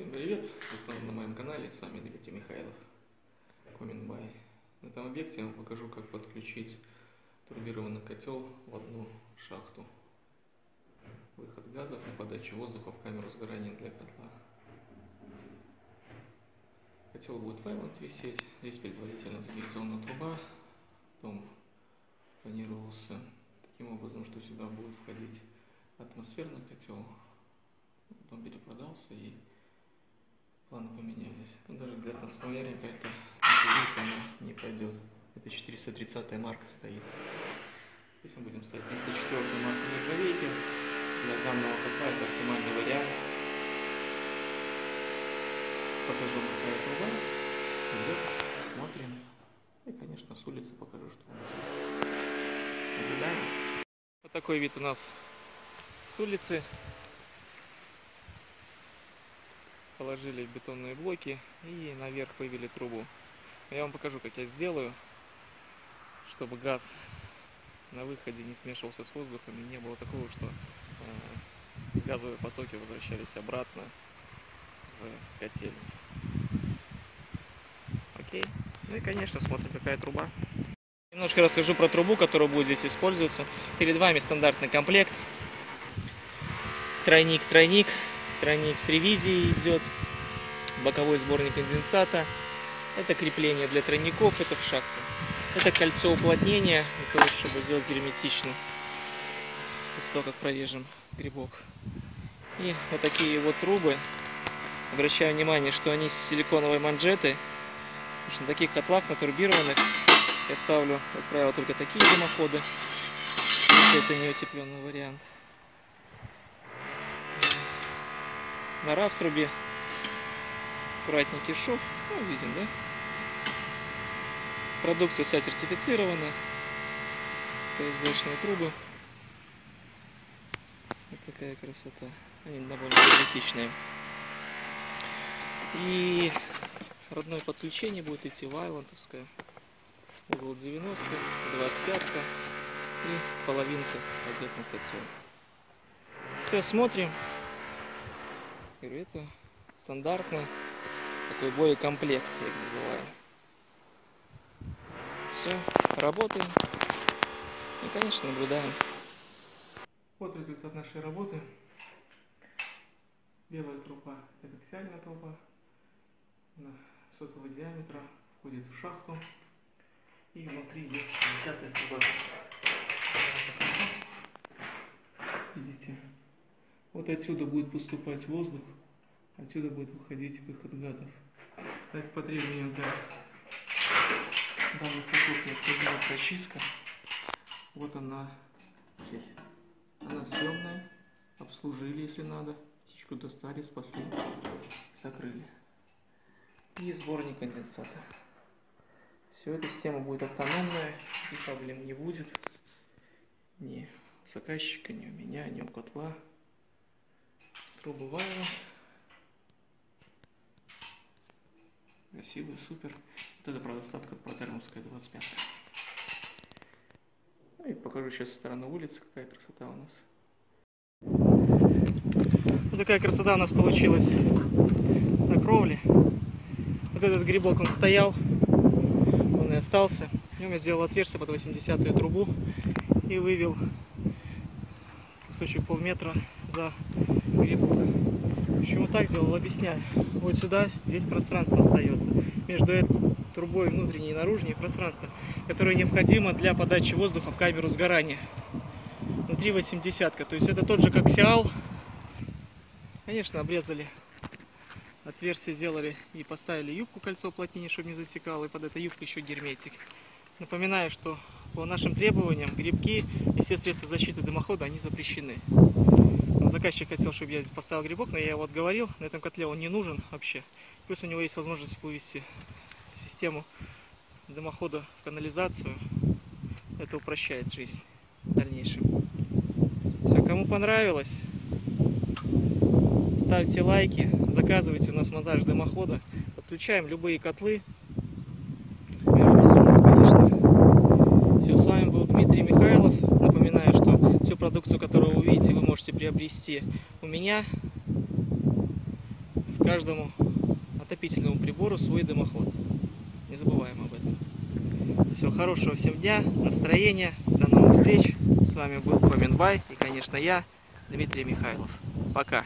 Всем привет! Вы снова на моем канале, с вами Дмитрий Михайлов, Коминбай. На этом объекте я вам покажу, как подключить турбированный котел в одну шахту. Выход газов и подачу воздуха в камеру сгорания для котла. Котел будет в Island висеть, здесь предварительно загильзованная труба, дом планировался таким образом, что сюда будет входить атмосферный котел, дом перепродался и планы поменялись. Ну, даже для трансформерника это она не пойдет. Это 430 марка стоит. Здесь мы будем ставить 304 марку нержавейки. Для данного котла это оптимальный вариант. Покажу, какая труба идет. Смотрим. И, конечно, с улицы покажу, что у нас Наблюдаем. Вот такой вид у нас с улицы. Положили бетонные блоки и наверх вывели трубу. Я вам покажу, как я сделаю, чтобы газ на выходе не смешивался с воздухом и не было такого, что э, газовые потоки возвращались обратно в котельную. Окей. Ну и, конечно, смотрим, какая труба. Немножко расскажу про трубу, которая будет здесь использоваться. Перед вами стандартный комплект. Тройник-тройник тройник с ревизией идет, боковой сборник конденсата. Это крепление для тройников, это в шахту. Это кольцо уплотнения, для того, чтобы сделать герметично. После того, как прорежем грибок. И вот такие вот трубы. Обращаю внимание, что они с силиконовой манжеты. На таких котлах, на турбированных, я ставлю, как правило, только такие дымоходы. Если это не утепленный вариант. На раструбе. Аккуратненький шов. Ну, видим, да? Продукция вся сертифицирована. ПСДшные трубы. Вот такая красота. Они довольно герметичные. И родное подключение будет идти вайлантовское. Угол 90, 25 и половинка пойдет на. Все, смотрим. Говорю, это стандартный такой боекомплект, я их называю. Все, работаем. И, конечно, наблюдаем. Вот результат нашей работы. Белая труба – это аксиальная труба. Она сотого диаметра, входит в шахту. И внутри есть 60 труба. Видите? Вот отсюда будет поступать воздух, отсюда будет выходить выход газов. Так, по требованию для данных кусок необходима прочистка. Вот она здесь. Она съемная. Обслужили, если надо. Птичку достали, спасли, закрыли. И сборник конденсата. Все, эта система будет автономная, и проблем не будет. Ни у заказчика, ни у меня, ни у котла. Трубы вайла. Красивый, супер. Вот это, правда, ставка протермовская 25. Ну и покажу сейчас со стороны улицы, какая красота у нас. Вот такая красота у нас получилась на кровле. Вот этот грибок, он стоял, он и остался. В нем я сделал отверстие под 80-ю трубу и вывел кусочек полметра за грибок. Почему так сделал, объясняю. Вот сюда, здесь пространство остается. Между этой трубой внутренней и наружней пространство, которое необходимо для подачи воздуха в камеру сгорания. Внутри 80 -ка. То есть это тот же как Сиал. Конечно, обрезали отверстие сделали и поставили юбку кольцо уплотнения, чтобы не затекало, и под этой юбкой еще герметик. Напоминаю, что по нашим требованиям грибки и все средства защиты дымохода, они запрещены. Заказчик хотел, чтобы я поставил грибок, но я его отговорил. На этом котле он не нужен вообще. Плюс у него есть возможность вывести систему дымохода в канализацию. Это упрощает жизнь в дальнейшем. Все, кому понравилось, ставьте лайки, заказывайте у нас монтаж дымохода. Подключаем любые котлы продукцию, которую вы увидите, вы можете приобрести у меня в каждому отопительному прибору свой дымоход. Не забываем об этом. Всего хорошего всем дня, настроения. До новых встреч. С вами был Коминбай и, конечно, я, Дмитрий Михайлов. Пока.